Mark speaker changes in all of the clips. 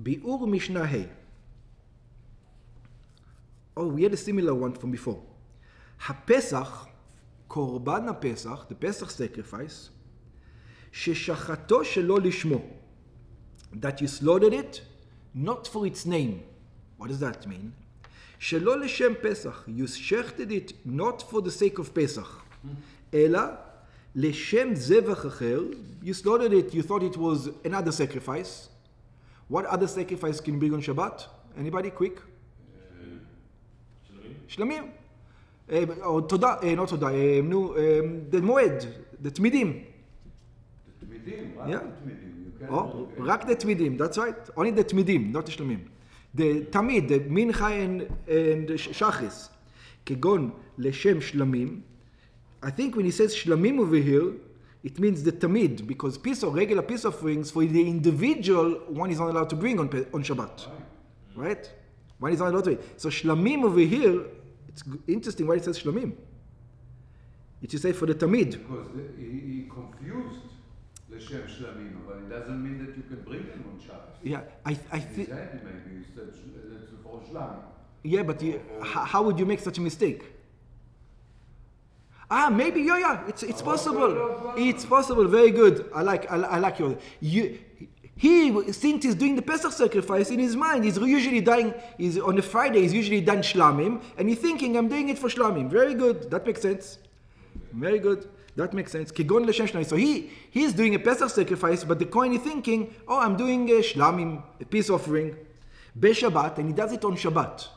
Speaker 1: Bi'ur Mishnah Hey. Oh, we had a similar one from before. HaPesach, Korban HaPesach, the Pesach sacrifice, Sheshachato Shelo Lishmo, that you slaughtered it not for its name. What does that mean? Shelo Lishem Pesach, you shechted it not for the sake of Pesach. Hmm. Ela Lishem Zevach Acher, you slaughtered it, you thought it was another sacrifice. What other sacrifice can be on Shabbat? Anybody? Quick. Shlamim. Eh, oh, Toda. Todah. Not Todah. Eh, the Moed. The Tmidim.
Speaker 2: The Tmidim.
Speaker 1: Yeah.
Speaker 2: Oh,
Speaker 1: Rak the Tmidim. That's right. Only the Tmidim, not the Shlamim. The Tamid, the Mincha and Shachis. Kegon Leshem Shlamim. I think when he says Shlamim over here, it means the tamid, because peace or regular peace offerings for the individual, one is not allowed to bring on, on Shabbat. Right? One is not allowed to bring. So shlamim over here, it's interesting why it says shlamim. It should say for the tamid.
Speaker 2: Because the, he, he confused shem Shlamim, but it doesn't mean that you can bring them on Shabbat.
Speaker 1: Yeah, I, I think.
Speaker 2: Maybe you said, uh, for Shlamim.
Speaker 1: Yeah, but you, how would you make such a mistake? Ah, maybe, yeah, yeah, it's, it's possible. It's possible, very good. I like, I, I like your, you, he, since he's doing the Pesach sacrifice in his mind, he's usually dying, he's, on a Friday, he's usually done shlamim, and he's thinking, I'm doing it for shlamim. Very good, that makes sense. Very good. That makes sense. Kigon l'shem. So he he's doing a Pesach sacrifice, but the kohen is thinking, oh, I'm doing a shlamim, a peace offering, be Shabbat, and he does it on Shabbat.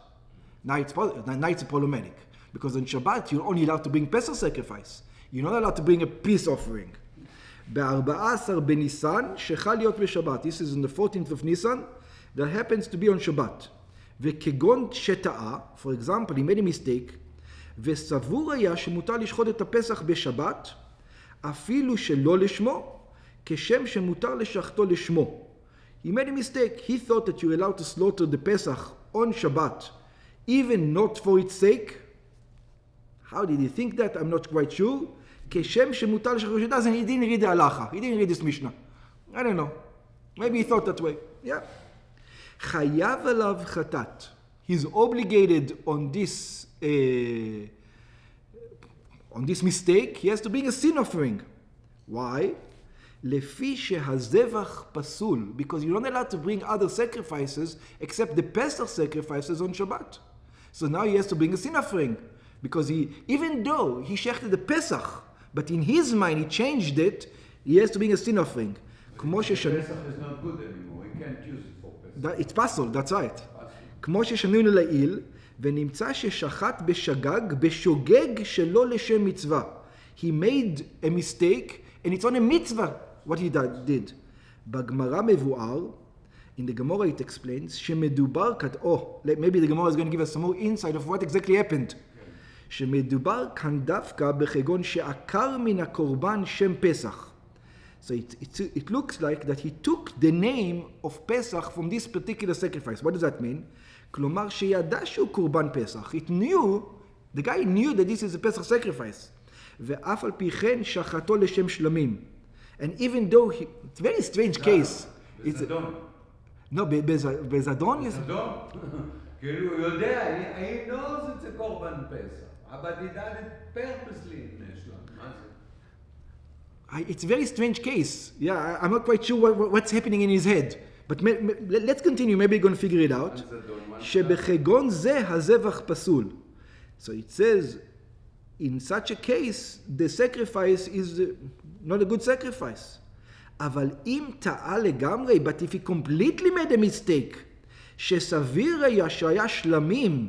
Speaker 1: Now it's now it's problematic because on Shabbat you're only allowed to bring Pesach sacrifice. You're not allowed to bring a peace offering. ב-14 בניסן, שחל להיות בשבת. This is on the 14th of Nisan, that happens to be on Shabbat. וכגון שטעה, for example, he made a mistake, וסבור היה שמותר לשחוט את הפסח בשבת, אפילו שלא לשמו, כשם שמותר לשחטו לשמו. He made a mistake. He thought that you're allowed to slaughter the Pesach on Shabbat, even not for its sake. How did he think that? I'm not quite sure. כשם שמותר לשחטו, he doesn't, he didn't read the halacha. He didn't read this Mishnah. I don't know. Maybe he thought that way. Yeah. חייב עליו חטאת. He's obligated on this, uh, on this mistake, he has to bring a sin offering. Why? לפי שהזבח פסול, because you're not allowed to bring other sacrifices except the Pesach sacrifices on Shabbat. So now he has to bring a sin offering. Because he, even though he shechted the Pesach, but in his mind he changed it, he has to bring a sin offering. כמו ששנו...
Speaker 2: Pesach is not good anymore. He can't use it for Pesach.
Speaker 1: That- It's פסול, that's right. כמו ששנינו לעיל, ונמצא ששחט בשגג, בשוגג שלא לשם מצווה. He made a mistake, and it's on a mitzvah, what he did. did. בגמרא מבואר, in the Gemara it explains, שמדובר, כת- oh, like maybe the Gemara is going to give us some more insight of what exactly happened. שמדובר כאן דווקא בכגון שעקר מן הקורבן שם פסח. So it, it, it looks like that he took the name of Pesach from this particular sacrifice. What does that mean? כלומר שידע שהוא קורבן פסח. It knew, the guy knew that this is a Pesach sacrifice. ואף על פי כן שחטו לשם שלמים. And even though he, it's a very strange case. It's,
Speaker 2: בזדון.
Speaker 1: בז- בזדון
Speaker 2: בזדון. כאילו הוא יודע, he knows it's a קורבן פסח. but he done it purposely in שלם. מה זה?
Speaker 1: I, it's a very strange case. Yeah, I, I'm not quite sure what, what- what's happening in his head. But may, may- let- let's continue, maybe you're going to figure it out.
Speaker 2: זדון, מה זה?
Speaker 1: שבכגון זה הזבח פסול. So it says, in such a case, the sacrifice is uh, not a good sacrifice. אבל אם טעה לגמרי, but if he completely made a mistake, שסביר היה שהיה שלמים,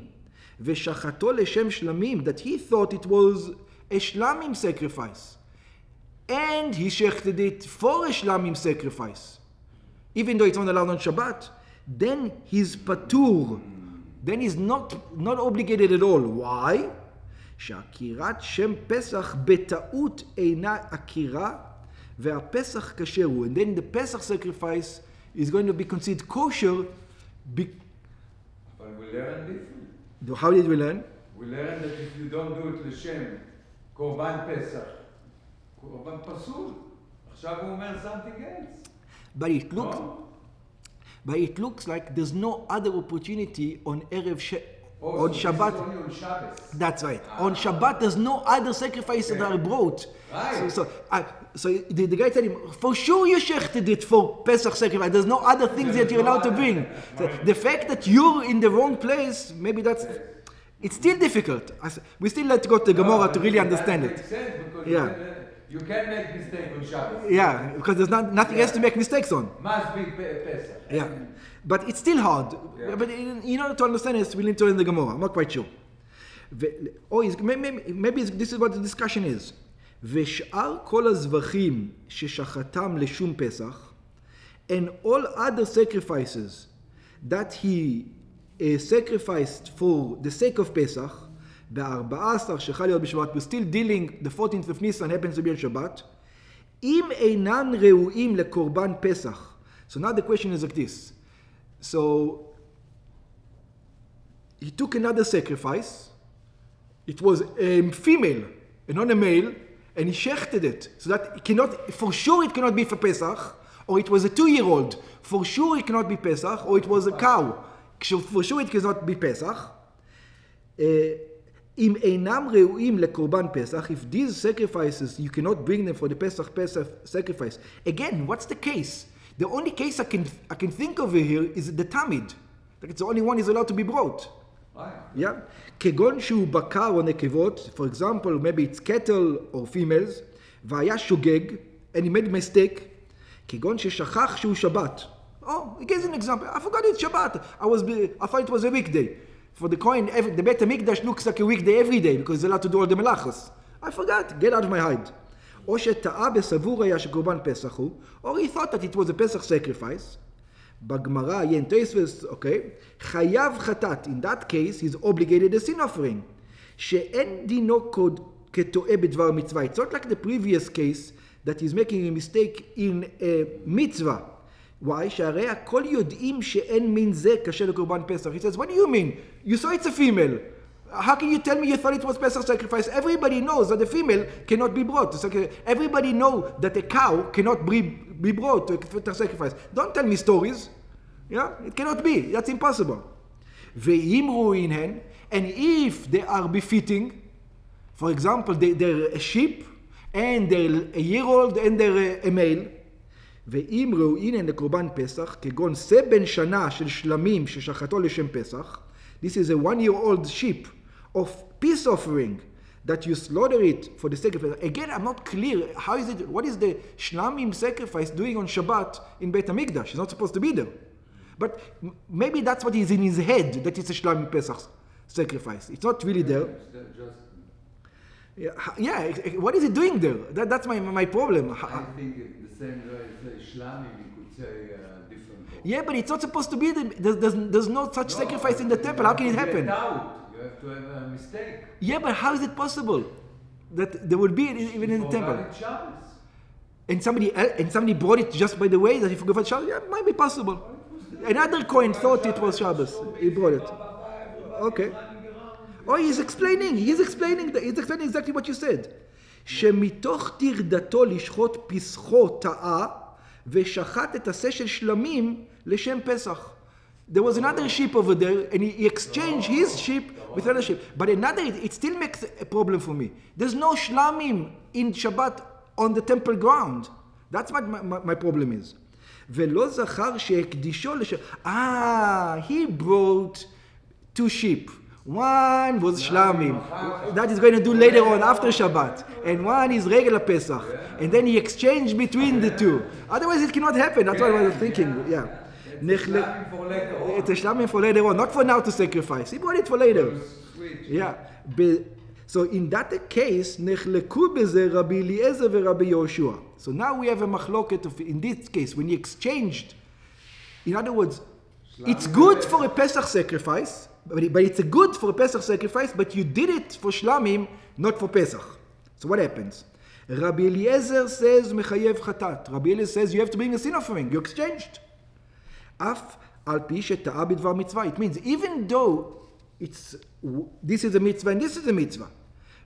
Speaker 1: ושחטו לשם שלמים, that he thought it was a shlamim sacrifice. And he shechted it for a shlamim sacrifice even though it's not allowed on Shabbat, then he's patur. Then he's not, not obligated at all. Why? שעקירת שם פסח בטעות אינה עקירה והפסח כשר הוא. And then the Pesach sacrifice is going to be considered kosher. Be-
Speaker 2: אבל we learn different.
Speaker 1: How did we learn?
Speaker 2: We learn that if you don't do it לשם קורבן פסח, קורבן פסול. עכשיו הוא אומר something else.
Speaker 1: But it looks,
Speaker 2: לא?
Speaker 1: but it looks like there's no other opportunity on Erev She-
Speaker 2: Oh,
Speaker 1: on
Speaker 2: so
Speaker 1: Shabbat.
Speaker 2: On Shabbos.
Speaker 1: That's right. On Shabbat, there's no other sacrifices that are brought.
Speaker 2: Right.
Speaker 1: So, so, so the, the guy told him, for sure you shechted it for Pesach sacrifice. There's no other things that you're allowed to bring. So the fact that you're in the wrong place, maybe that's, it's still difficult. We still let go to the Gemara to really understand it. Yeah.
Speaker 2: you, can, uh, you can make mistake on Shabbos.
Speaker 1: Yeah, because there's not, nothing else to make mistakes on.
Speaker 2: Must be Pe- Pesach.
Speaker 1: Yeah. But it's still hard.
Speaker 2: Yeah.
Speaker 1: But in, in order to understand this, we need to learn the Gemara. I'm not quite sure. ו- או, is- maybe, maybe this is what the discussion is. ושאר כל הזבחים ששחטם לשום פסח, and all other sacrifices that he uh, sacrificed for the sake of Pesach, ב-14 שחל להיות בשבת, we're still dealing, the 14th of Nisan happens to be on Shabbat, אם אינן ראויים לקורבן פסח. So now the question is like this. So he took another sacrifice. It was a female and not a male, and he shechted it so that it cannot, for sure, it cannot be for Pesach, or it was a two-year-old. For sure, it cannot be Pesach, or it was a cow. For sure, it cannot be Pesach. Uh, אם אינם ראויים לקורבן פסח, if these sacrifices, you cannot bring them for the Pesach Pesach sacrifice. Again, what's the case? The only case I can, I can think of here is the Tamid. Like it's the only one is allowed to be brought.
Speaker 2: Right.
Speaker 1: Yeah? כגון שהוא בקר או נקבות, for example, maybe it's cattle or females, והיה שוגג, and he made a mistake, כגון ששכח שהוא שבת. Oh, he gives an example. I forgot it's Shabbat. I was, I thought it was a weekday. for the kohen, every, the Beit HaMikdash looks like a weekday every day because they're allowed to do all the melachas. I forgot, get out of my hide. או שטעה בסבור היה שקורבן פסח הוא, or he thought that it was a Pesach sacrifice. בגמרא, ין טייסווס, אוקיי, חייב חטאת, in that case, he's obligated a sin offering, שאין דינו כטועה בדבר מצווה. It's not like the previous case that he's making a mistake in a mitzvah. Why? שהרי הכל יודעים שאין מין זה קשה לקורבן פסח. He says, what do you mean? You saw it's a female. How can you tell me you thought it was Pesach sacrifice? Everybody knows that the female cannot be brought. It's like, uh, everybody know that a cow cannot be, be brought to a sacrifice. Don't tell me stories. Yeah, it cannot be. That's impossible. ואם ראוין הן, and if they are befitting, for example, they, they're a sheep, and they're a year old, and they're a, a male, ואם ראוין הן לקורבן פסח, כגון שא בן שנה של שלמים ששחטו לשם פסח, this is a one-year-old sheep of peace offering, that you slaughter it for the sake of it. Again, I'm not clear. How is it? What is the shlamim sacrifice doing on Shabbat in Beit Hamikdash? It's not supposed to be there. But m- maybe that's what is in his head that it's a shlamim Pesach sacrifice. It's not really there. Yeah, yeah. ex- ex- What is he doing there? That, that's my my problem.
Speaker 2: I think the same way as Shlamim, you could say uh, different.
Speaker 1: Yeah, but it's not supposed to be there. There's, there's, no such
Speaker 2: No,
Speaker 1: sacrifice in the temple. How can it happen?
Speaker 2: out. You have to have a mistake.
Speaker 1: Yeah, but how is it possible that there would be it even in the temple? And somebody and somebody brought it just by the way that he forgot Shabbos. Yeah, it might be possible. Another kohen thought it was Shabbos. He brought it. Okay. Oh, he's explaining. He's explaining. The, he's explaining exactly what you said. שמתוך טרדתו לשחוט פסחו טעה ושחט את השה של שלמים לשם פסח. There was another sheep over there, and he, he exchanged his sheep with another sheep. But another, it, it still makes a problem for me. There's no shlamim in Shabbat on the temple ground. That's what my, my, my problem is. ולא זכר שהקדישו לש... Ah, he brought two sheep. One was shlamim. That is going to do later on after Shabbat. And one is regular Pesach. And then he exchanged between the two. Otherwise it cannot happen. That's what I was thinking. Yeah. נכלה-
Speaker 2: Shlamim for later on.
Speaker 1: it's a shlamim for later on, not for now to sacrifice. He brought it for later.
Speaker 2: Switch.
Speaker 1: Yeah. ב- so in that case, נחלקו בזה רבי אליעזר ורבי יהושע. So now we have a machloket of, in this case, when he exchanged, in other words, it's good for a Pesach sacrifice, but, it- but it's a good for a Pesach sacrifice, but you did it for shlamim, not for Pesach. So what happens? Rabbi Eliezer says, מחייב חטאת. Rabbi Eliezer says, you have to bring a sin offering. You exchanged. אף על פי שטעה בדבר מצווה. It means even though it's, this is a mitzvah and this is a mitzvah.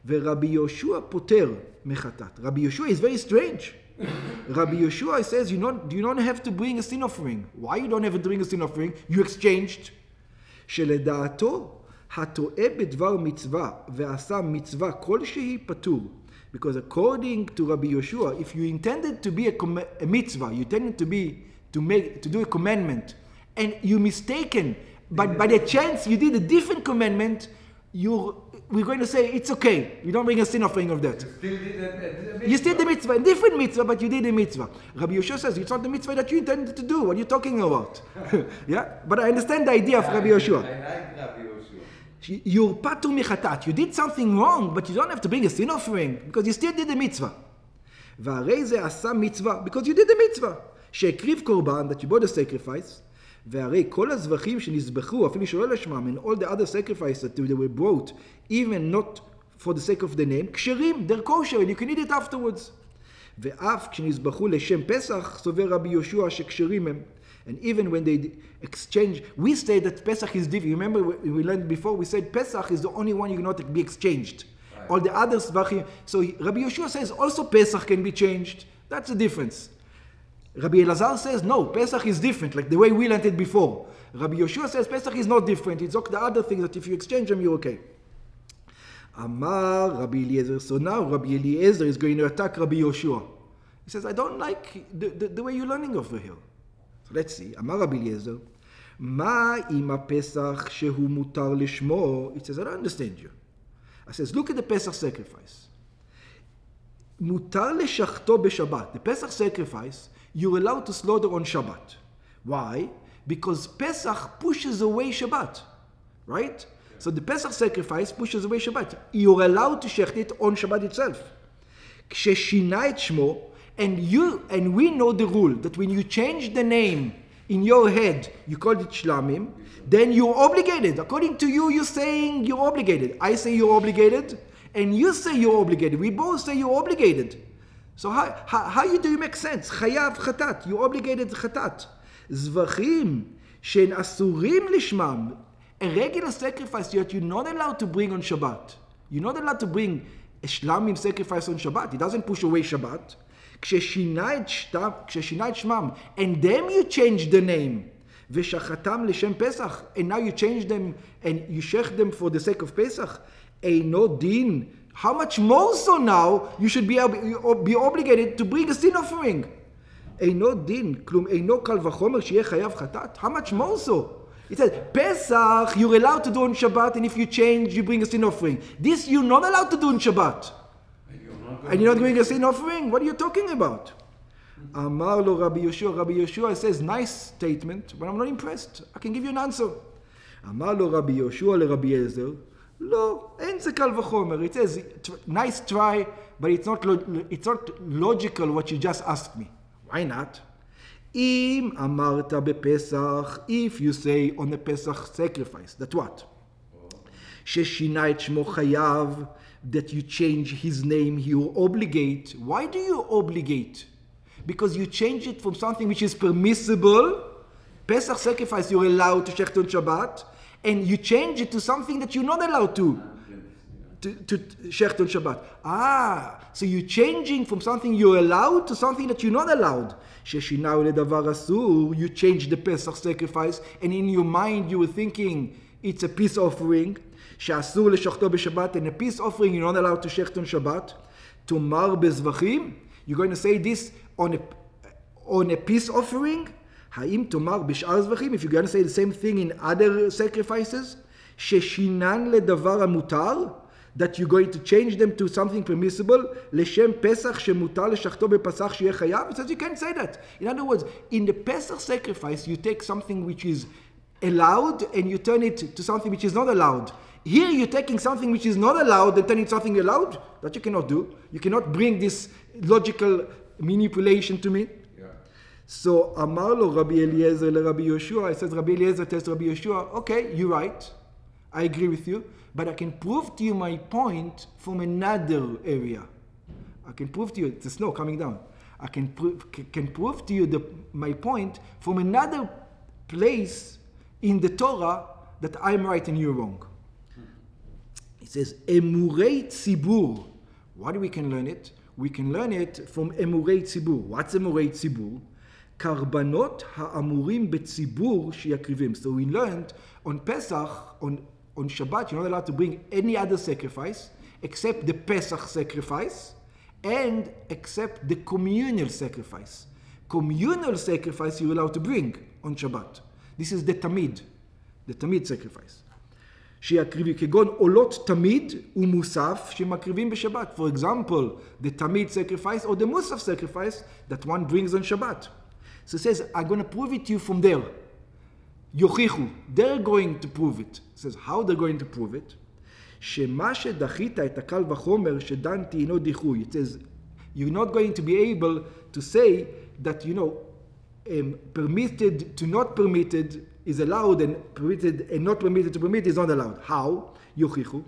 Speaker 1: ורבי יהושע פוטר מחטאת. רבי יהושע is very strange. Rabbi Yeshua says you not you don't have to bring a sin offering. Why you don't have to bring a sin offering? You exchanged. שלדעתו הטועה בדבר מצווה ועשה מצווה כלשהי פטור. Because according to Rabbi Yeshua, if you intended to be a, com- a mitzvah, you intended to be to make to do a commandment, and you mistaken, but by the chance you did a different commandment, you we're going to say it's okay. You don't bring a sin offering of that.
Speaker 2: Still did it.
Speaker 1: You still the mitzvah, a different mitzvah, but you did the mitzvah. Rabbi Yeshua says it's not the mitzvah that you intended to do. What are you talking about? yeah, but I understand the idea of Rabbi Yeshua.
Speaker 2: I like Rabbi Yoshua.
Speaker 1: You're patu michatat. You did something wrong, but you don't have to bring a sin offering because you still did the mitzvah. והרי זה עשה מצווה, because you did the mitzvah. שהקריב קורבן, that you brought a sacrifice, והרי כל הזבחים שנזבחו, אפילו שלא לשמם, and all the other sacrifices that they were brought, even not for the sake of the name, כשרים, they're kosher, and you can eat it afterwards. ואף כשנזבחו לשם פסח, סובר רבי יהושע שכשרים הם. And even when they exchange, we say that Pesach is different. You remember we we learned before, we said Pesach is the only one you cannot be exchanged. All the other zvachim. So Rabbi Yeshua says also Pesach can be changed. That's the difference. Rabbi Elazar says, no, Pesach is different, like the way we learned it before. Rabbi Yeshua says, Pesach is not different. It's like the other thing that if you exchange them, you're okay. Amar Rabbi Eliezer. So now Rabbi Eliezer is going to attack Rabbi Yeshua. He says, I don't like the, the, the way you're learning over here. So let's see. Amar Rabbi Eliezer. Ma ima Pesach shehu mutar lishmo. He says, I don't understand you. I says, look at the Pesach sacrifice מותר לשחטו בשבת. The Pesach sacrifice, you're allowed to slaughter on Shabbat. Why? Because Pesach pushes away Shabbat. Right? So the Pesach sacrifice pushes away Shabbat. You're allowed to shecht it on Shabbat itself. כששינה את שמו, and you and we know the rule that when you change the name in your head, you call it shlamim, then you're obligated. According to you, you're saying you're obligated. I say you're obligated, and you say you're obligated. We both say you're obligated. So how, how, how you do you make sense? חייב חטאת, you're obligated חטאת. זבחים שהן אסורים לשמם, a regular sacrifice that you're not allowed to bring on Shabbat. You're not allowed to bring a shlamim sacrifice on Shabbat. It doesn't push away Shabbat. כששינה את, שתם, כששינה את שמם, and them you change the name, ושחתם לשם פסח, and now you change them, and you shech them for the sake of Pesach, אינו דין. How much more so now you should be, ob- be obligated to bring a sin offering? אינו דין, כלום אינו קל וחומר שיהיה חייב חטאת? How much more so? It says, Pesach, you're allowed to do on Shabbat, and if you change, you bring a sin offering. This you're not allowed to do on Shabbat.
Speaker 2: And you're not going
Speaker 1: And you're not doing a sin offering? What are you talking about? Amar lo Rabbi Yeshua. Rabbi Yeshua says, nice statement, but I'm not impressed. I can give you an answer. אמר לו רבי יהושע לרבי אליעזר, לא, אין זה קל וחומר. It says, nice try, but it's not, lo- it's not logical what you just asked me. Why not? אם אמרת בפסח, if you say on the Pesach sacrifice, that what? ששינה את שמו חייב, that you change his name, you obligate. Why do you obligate? Because you change it from something which is permissible, Pesach sacrifice you're allowed to shecht on Shabbat, and you change it to something that you're not allowed to. To, to shecht on Shabbat. Ah, so you're changing from something you're allowed to something that you're not allowed. ששינה לדבר אסור, you change the Pesach sacrifice, and in your mind you were thinking it's a peace offering, שאסור לשחטו בשבת, and a peace offering you're not allowed to shecht on Shabbat. תאמר בזבחים, you're going to say this on a, on a peace offering? האם תאמר בשאר זבחים, if you're going to say the same thing in other sacrifices, ששינן לדבר המותר, that you're going to change them to something permissible, לשם פסח שמותר לשחטו בפסח שיהיה חייב? It says you can't say that. In other words, in the Pesach sacrifice, you take something which is allowed and you turn it to something which is not allowed. Here you're taking something which is not allowed and turning it something allowed? That you cannot do. You cannot bring this logical manipulation to me. So Amarlo Rabbi Eliezer le Rabbi Yeshua. It says Rabbi Eliezer tells Rabbi Yeshua, okay, you're right. I agree with you, but I can prove to you my point from another area. I can prove to you the snow coming down. I can, can prove to you the, my point from another place in the Torah that I'm right and you're wrong. It says, Emurei Tzibur. What do we can learn it? We can learn it from Emurei Tzibur. What's Emurei Tzibur? קרבנות האמורים בציבור שיקריבים. So we learned on Pesach, on, on Shabbat, you're not allowed to bring any other sacrifice except the Pesach sacrifice and except the communal sacrifice. Communal sacrifice you're allowed to bring on Shabbat. This is the tamid, the tamid sacrifice. שיקריבי כגון עולות תמיד ומוסף שמקריבים בשבת. For example, the tamid sacrifice or the musaf sacrifice that one brings on Shabbat. So it says, I'm going to prove it to you from there. יוכיחו. They're going to prove it. It says, how they're going to prove it? שמה שדחית את הקל וחומר שדנתי אינו דיחוי. It says, you're not going to be able to say that, you know, um, permitted to not permitted is allowed and permitted and not permitted to permit is not allowed. How? יוכיחו.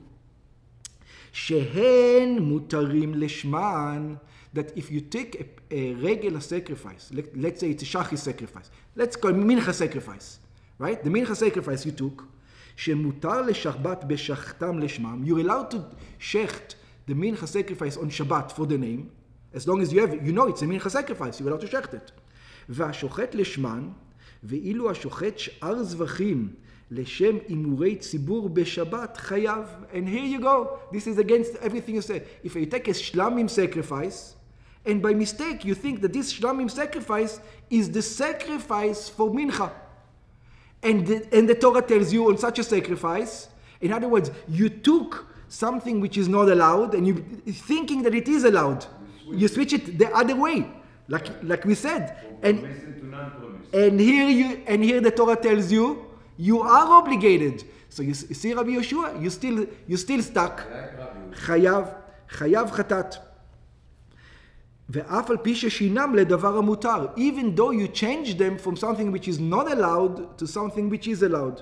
Speaker 1: שהן מותרים לשמן, that if you take a, a regular sacrifice, let, let's say it's a shachi sacrifice, let's call it mincha sacrifice, right? The mincha sacrifice you took, שמותר לשחבט בשחתם לשמם, you're allowed to shecht the mincha sacrifice on Shabbat for the name, as long as you have, you know it's a mincha sacrifice, you're allowed to shecht it. והשוחט לשמן, ואילו השוחט שאר זבחים לשם הימורי ציבור בשבת חייב. And here you go. This is against everything you say. If you take a shlamim sacrifice, and by mistake you think that this shlamim sacrifice is the sacrifice for mincha. And the, and the Torah tells you on such a sacrifice, in other words, you took something which is not allowed and you thinking that it is allowed. You switch it the other way, like, like we said. And
Speaker 2: Permissive to non-permissive.
Speaker 1: and here you and here the Torah tells you you are obligated. So you, see Rabbi Yeshua, you still you still stuck.
Speaker 2: like Rabbi Yehuda.
Speaker 1: חייב, חייב חטאת. ואף על פי ששינם לדבר המותר, even though you change them from something which is not allowed to something which is allowed.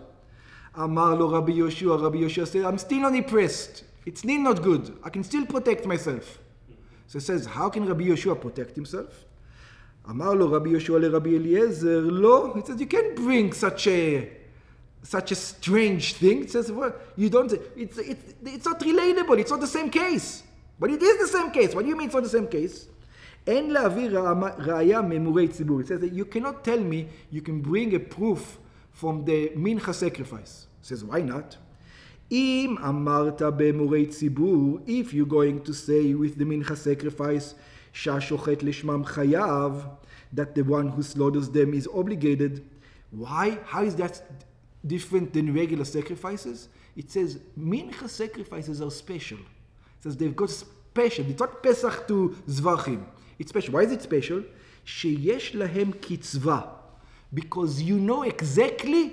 Speaker 1: אמר לו רבי יהושע, רבי יהושע said, I'm still not impressed. It's still not good. I can still protect myself. So it says, how can Rabbi Yeshua protect himself? אמר לו רבי יהושע לרבי אליעזר, לא. He says, you can't bring such a, such a strange thing. It says, well, you don't, it's, it's, it's not relatable, it's not the same case. But it is the same case. What do you mean it's not the same case? אין להביא ראמה- ראיה מאמורי ציבור. It says that you cannot tell me you can bring a proof from the mincha sacrifice. It says, why not? אם אמרת באמורי ציבור, if you're going to say with the mincha sacrifice, שהשוחט לשמם חייב, that the one who slaughters them is obligated, why? How is that different than regular sacrifices? It says mincha sacrifices are special. It says they've got special. It's not Pesach to Zvachim. It's special. Why is it special? שיש להם קצבה. Because you know exactly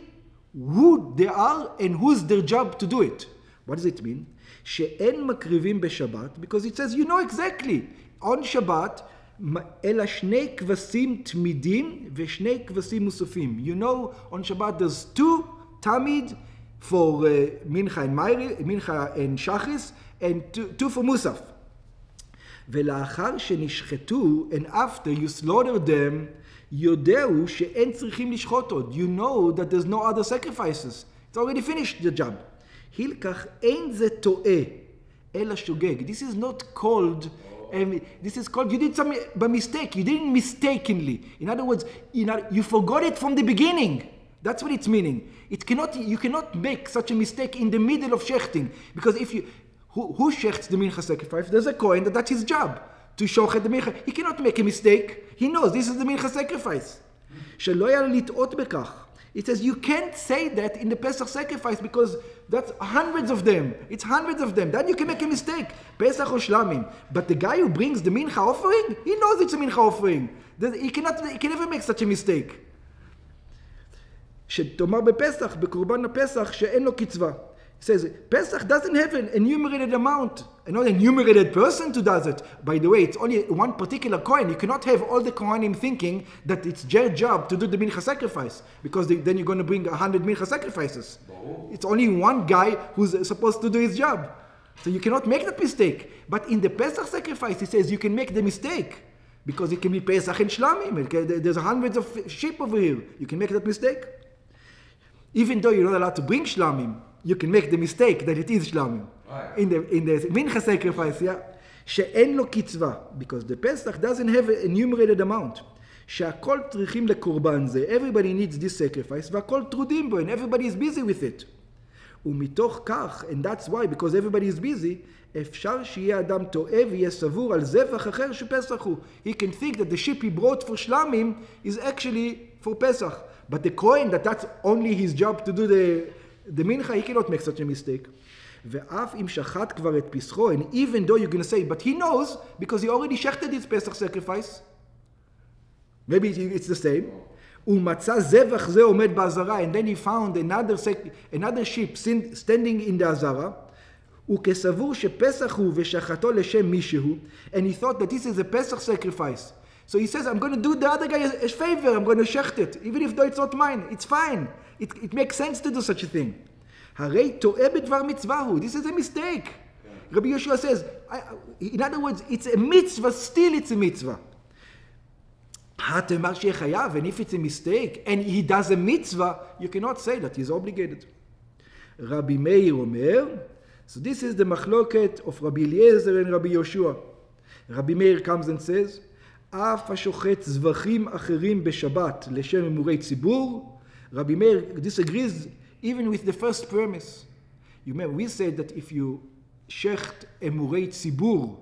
Speaker 1: who they are and who's their job to do it. What does it mean? שאין מקריבים בשבת, because it says you know exactly. On Shabbat, מ- אלא שני כבשים תמידים ושני כבשים מוספים. You know, on Shabbat there's two tamid for uh, mincha and Mairi, mincha and shachis, and two, two for musaf. ולאחר שנשחטו, and after you slaughter them, יודעו שאין צריכים לשחוט עוד. You know that there's no other sacrifices. It's already finished the job. הילקח אין זה טועה, אלא שוגג. This is not called, um, this is called, you did some by mistake. You didn't mistakenly. In other words, you, know, you forgot it from the beginning. That's what it's meaning. It cannot, you cannot make such a mistake in the middle of shechting. Because if you, who, who shechts the mincha sacrifice? There's a kohen that that's his job to shochet the mincha. He cannot make a mistake. He knows this is the mincha sacrifice. It says you can't say that in the Pesach sacrifice because that's hundreds of them. It's hundreds of them. Then you can make a mistake. Pesach or shlamim. But the guy who brings the mincha offering, he knows it's a mincha offering. He cannot. He can never make such a mistake. שתאמר בפסח, בקורבן הפסח, שאין לו קצבה. Says, Pesach doesn't have an enumerated amount, and not an enumerated person who does it. By the way, it's only one particular kohen. You cannot have all the Kohanim thinking that it's their job to do the mincha sacrifice, because they, then you're going to bring a hundred mincha sacrifices. It's only one guy who's supposed to do his job. So you cannot make that mistake. But in the Pesach sacrifice, he says you can make the mistake. Because it can be Pesach and Shlamim. There's hundreds of sheep over here. You can make that mistake. Even though you're not allowed to bring shlamim, you can make the mistake that it is Shlamim.
Speaker 2: Right.
Speaker 1: Oh, in the, in the Mincha sacrifice, yeah. שאין לו קצבה, because the Pesach doesn't have a enumerated amount. שהכל צריכים לקורבן זה, everybody needs this sacrifice, והכל טרודים בו, and everybody is busy with it. ומתוך כך, and that's why, because everybody is busy, אפשר שיהיה אדם טועה ויהיה סבור על זבח אחר שפסח הוא. He can think that the ship he brought for שלמים is actually for pesach. But the kohen, that that's only his job to do the... the mincha, he cannot make such a mistake. ואף אם שחט כבר את פסחו, and even though you're going to say, but he knows, because he already shechted his Pesach sacrifice, maybe it's the same. ומצא זבח זה עומד בעזרה, and then he found another, sec- another sheep sin- standing in the עזרה, וכסבור שפסח הוא ושחטו לשם מישהו, and he thought that this is a Pesach sacrifice. So he says, I'm going to do the other guy a, a favor, I'm going to shecht it, even if though it's not mine, it's fine. It, it makes sense to do such a thing. הרי טועה בדבר מצווה הוא, this is a mistake. Rabbi Yeshua says, I, in other words, it's a mitzvah, still it's a mitzvah. התאמר שיהיה חייב, and if it's a mistake, and he does a mitzvah, you cannot say that he's obligated. רבי מאיר אומר, so this is the מחלוקת of רבי אליעזר and רבי יהושע. רבי מאיר comes and says, אף השוחט זבחים אחרים בשבת לשם אמורי ציבור, Rabbi Meir disagrees even with the first premise. You remember, we said that if you shecht emurei tzibur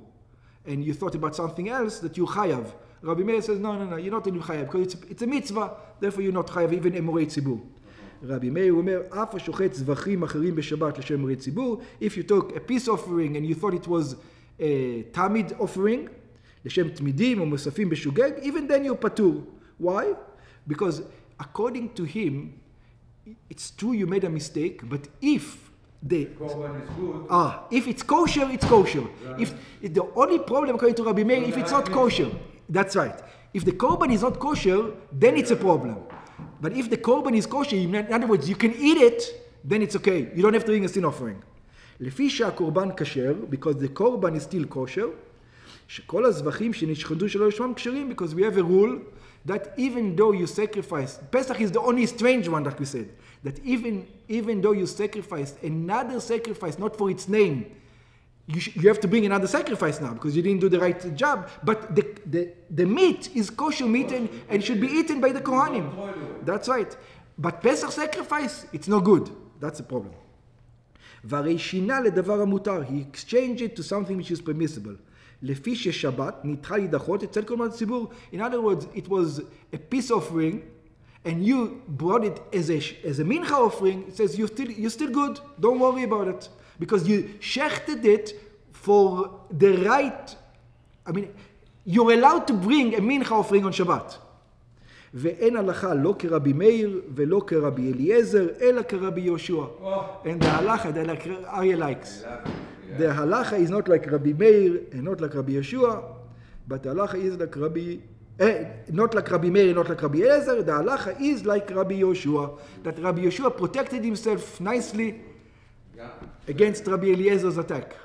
Speaker 1: and you thought about something else, that you chayav. Rabbi Meir says, no, no, no, you're not in chayav because it's, it's a mitzvah, therefore you're not chayav even emurei tzibur. רבי מאיר אומר, אף השוחט זבחים אחרים בשבת לשם מרי ציבור, if you took a peace offering and you thought it was a תמיד offering, לשם תמידים או מוספים בשוגג, even then you're פטור. Why? Because according to him, it's true you made a mistake, but if the
Speaker 2: קורבן is good.
Speaker 1: Ah, if it's kosher, it's kosher. If, if the only problem according to Rabbi Meir, if it's not kosher, that's right. If the korban is not kosher, then it's a problem. But if the korban is kosher, in other words, you can eat it, then it's okay. You don't have to bring a sin offering. לפי שהקורבן כשר, because the korban is still kosher, שכל הזבחים שנשחטו שלא לשמם כשרים, because we have a rule that even though you sacrifice, Pesach is the only strange one that we said, that even, even though you sacrifice another sacrifice, not for its name, you, sh- you have to bring another sacrifice now because you didn't do the right job. But the, the, the meat is kosher meat and, and should be eaten by the Kohanim. That's right. But Pesach sacrifice, it's no good. That's the problem. והרי שינה לדבר המותר, he exchanged it to something which is permissible. לפי ששבת נדחה להידחות אצל כל מעט הציבור. In other words, it was a peace offering, and you brought it as a, as a mincha offering, it says you're still, you're still good, don't worry about it. Because you shechted it for the right, I mean, you're allowed to bring a mincha offering on Shabbat. ואין הלכה לא כרבי מאיר ולא כרבי אליעזר, אלא כרבי יהושע. And the halacha that like Arya likes. The halacha is not like Rabbi Meir and not like Rabbi Yeshua, but the halacha is like Rabbi, eh, not like Rabbi Meir and not like Rabbi Eliezer. The halacha is like Rabbi Yeshua, that Rabbi Yeshua protected himself nicely
Speaker 2: גם.
Speaker 1: against Rabbi Eliezer's attack.